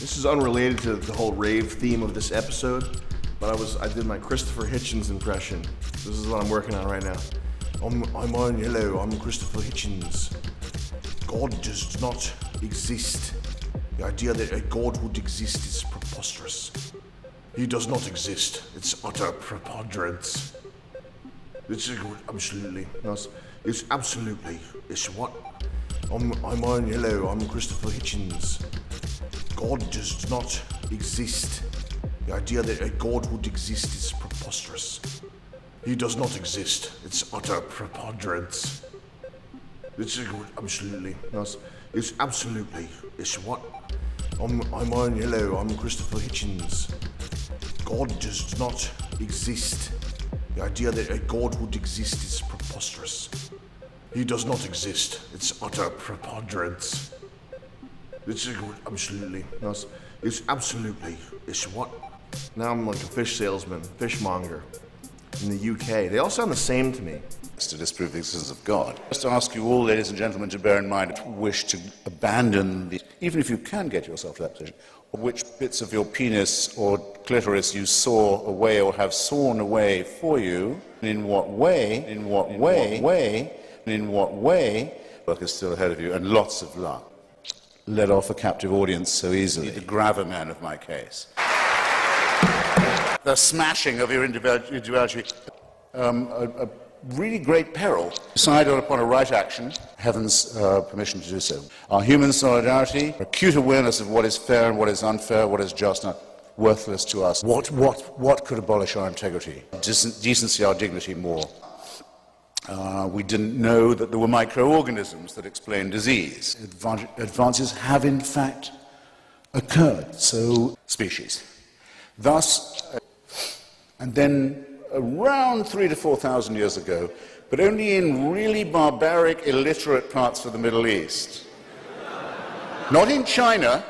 This is unrelated to the whole rave theme of this episode, but I was I did my Christopher Hitchens impression. This is what I'm working on right now. I'm, I'm on hello. I'm Christopher Hitchens. God does not exist. The idea that a God would exist is preposterous. He does not exist. It's utter preponderance. It's absolutely. It's, it's absolutely. It's what? I'm, I'm on hello. I'm Christopher Hitchens. God does not exist. The idea that a God would exist is preposterous. He does not exist. It's utter preponderance. It's absolutely. It's, absolutely. It's what? I'm, I'm on hello. I'm Christopher Hitchens. God does not exist. The idea that a God would exist is preposterous. He does not exist. It's utter preponderance. It's absolutely. No, it's, it's absolutely. It's what? Now I'm like a fish salesman, fishmonger in the UK. They all sound the same to me. to disprove the existence of God. Just to ask you all, ladies and gentlemen, to bear in mind, wish to abandon the, even if you can get yourself to that position, which bits of your penis or clitoris you saw away or have sawn away for you, in what way, in what way, in what way, and in what way, work is still ahead of you, and lots of luck. Let off a captive audience so easily. The gravamen of my case. the smashing of your individuality. Um, a, a really great peril. Decided upon a right action, heaven's uh, permission to do so. Our human solidarity, acute awareness of what is fair and what is unfair, what is just and worthless to us. What, what, what could abolish our integrity, decency, our dignity more? Uh, we didn't know that there were microorganisms that explain disease. advances have, in fact, occurred. So, species. Thus, uh, and then around three to 4,000 years ago, but only in really barbaric, illiterate parts of the Middle East. not in China,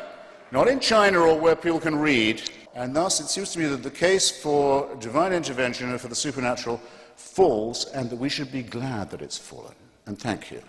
not in China or where people can read. And thus, it seems to me that the case for divine intervention and for the supernatural falls, and that we should be glad that it's fallen. And thank you.